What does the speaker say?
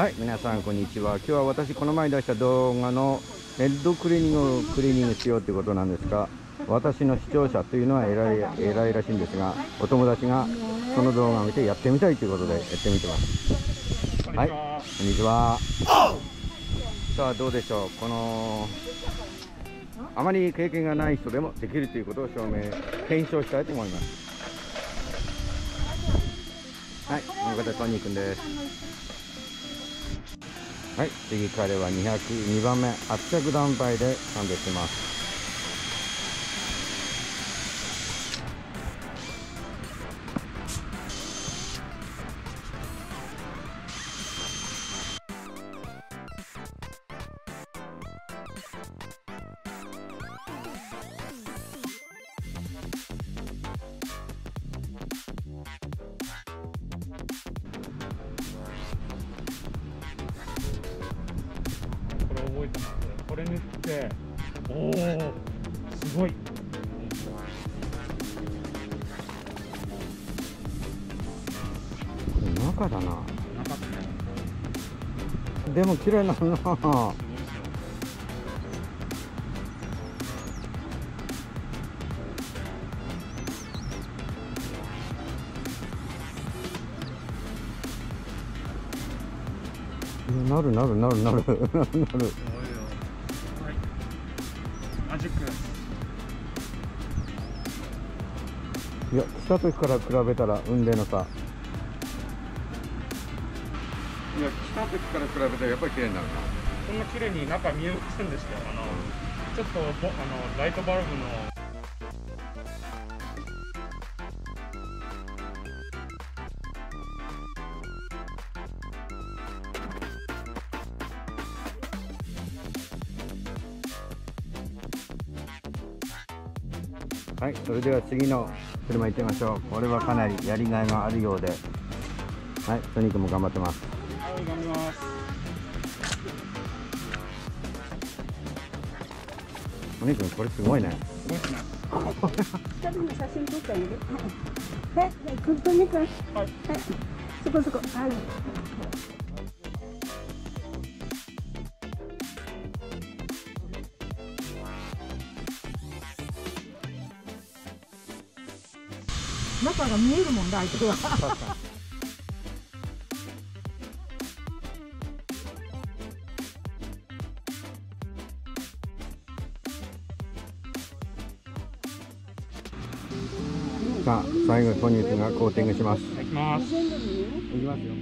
はい皆さんこんにちは。今日は私この前に出した動画のヘッドクリーニングをクリーニングしようということなんですが私の視聴者というのは偉い偉いらしいんですがお友達がその動画を見てやってみたいということでやってみてます。はいこんにちは。さあどうでしょう。このあまり経験がない人でもできるということを証明検証したいと思います。はいこの方トニー君です。はい、次彼は202番目圧着団体で参列します。れ塗っておおすごい。中だな。中でも綺麗なるななるなるなるなる。なるマジック。いや来た時から比べたら運命の差。いや来た時から比べたらやっぱり綺麗になるな。こんな綺麗に中見えませんでしたよ。あのちょっとぼあのライトバルブのはいそれでは次の車行ってみましょうこれはかなりやりがいがあるようではいトニー君も頑張ってますはい頑張りますトニー君これすごいねすごいですね二人の写真撮ってあげる。はい、はい、くんとみくん。はい、はいそこそこ、はい。中が見えるもんだ、相手は。さあ、最後、トニーがコーティングします。いきます。いきますよ。